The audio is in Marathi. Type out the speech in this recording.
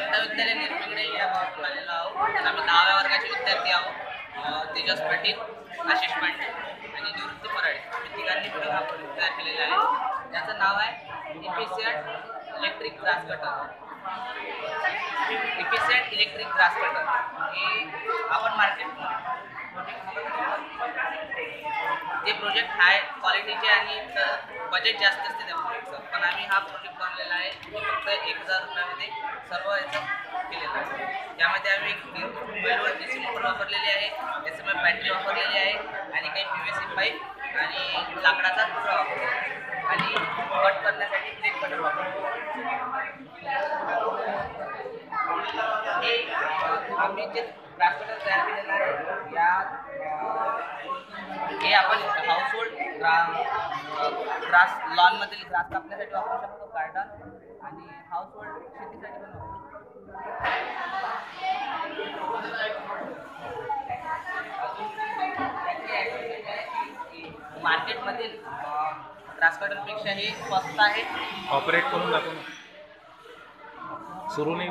विद्यालय निर्मिकडे या भागातून आलेलो आहोत. आम्ही दहाव्या वर्गाचे विद्यार्थी आहोत तेजस पाटील आशिष पांडे आणि निवृत्ती पराडे. आम्ही तिघांनी मिळून हा प्रोजेक्ट तयार केलेला आहे. त्याचं नाव आहे efficient electric grass cutter. Efficient electric grass cutter. हे आपण मार्केट ते प्रोजेक्ट हाय क्वालिटीचे आणि बजेट जास्त असते त्या प्रोजेक्टचं पण आम्ही हा प्रोजेक्ट बनलेला आहे. फक्त एक हजार रुपयामध्ये सर्व याचं केलेलं आहे. त्यामध्ये आम्ही एक वेलवर डी सी मोटर वापरलेली आहे त्याच्यामुळे बॅटरी वापरलेली आहे आणि काही पी व्ही सी पाईप आणि लाकडाचा तुकडा वापरला आणि कट करण्यासाठी ब्रेक कटर वापरतो हे आम्ही जे ग्रास तयार केलेलं आहे या हे आपण ग्रास ग्रास लॉनमधील ग्रास कापण्यासाठी वापरू शकतो गार्डन आणि हाऊसहोल्ड शेतीसाठी पण वापरू शकतो. मार्केटमधील ग्रास कटरपेक्षा हे स्वस्त आहे. ऑपरेट करून दाखवून सुरू नाही.